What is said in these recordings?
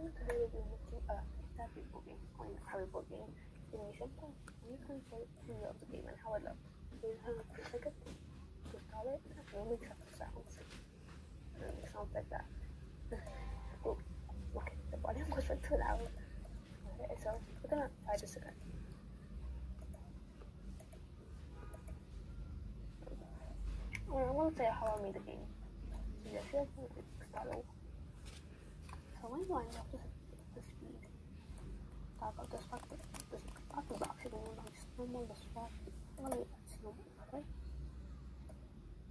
today we're doing a uh, that people game, a Haribo game. Some time. I'm just going to show the game and how it looks. So you have to click it to start it, and it sounds. Sounds like that. oh, okay, the volume was like too loud. Okay, so we're gonna try this again. I want to say how I made the game. So over. So when you wind up the, the speed, talk about this spark, this you don't want to normal the spark, well, it's normal, okay?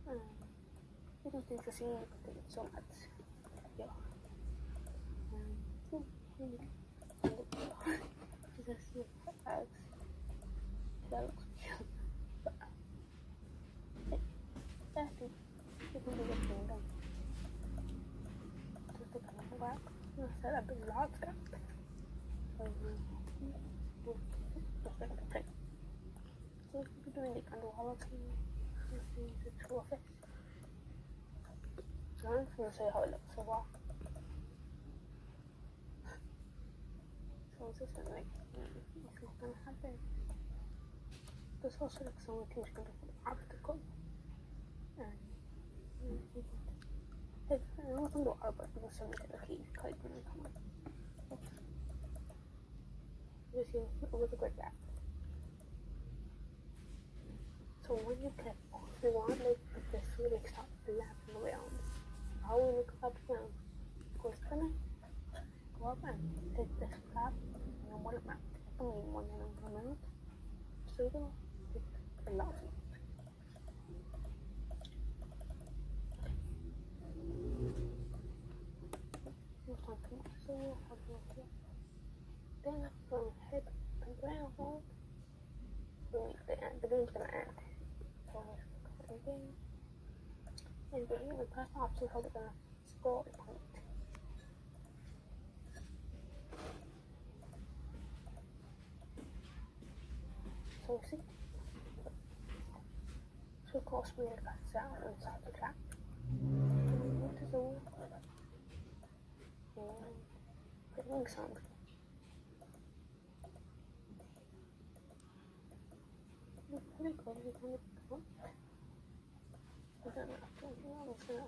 Um, you don't think the you can take it so much. Yeah. Um, so, you know, just see as that looks cute. Yeah, I think you can the thing then. Just take a look back. set up a lot of stuff. Just like the thing. So if you're doing like underwater thing, this is the true effect. So I'm just gonna show you how it looks so far. So it's just gonna like, it's not gonna happen. There's also like some things you can do for the obstacle. And, like, I don't think there are, but there's some that are key, quite good. So when you on, you want like this to like start flapping around. How will you clap down? Go gonna go up and take this flap and one amount. I mean one amount. So you go take a lot. So you have to then from hit the ground hold. The, the game's gonna end. So And then we press the option hold score a point. So see so of course we have got sound inside the track. What is the word? And the wing sound. pretty cool. You kind of cool. I don't know. I don't know. I'm just gonna,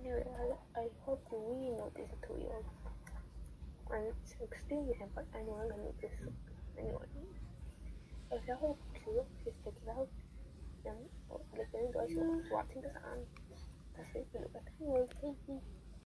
Anyway, I, I hope really notice the tutorial. And it's extremely simple. Anyone can this. Anyone. If you hope to, please check it out. And if you enjoy watching this and that's it. Anyway, thank you.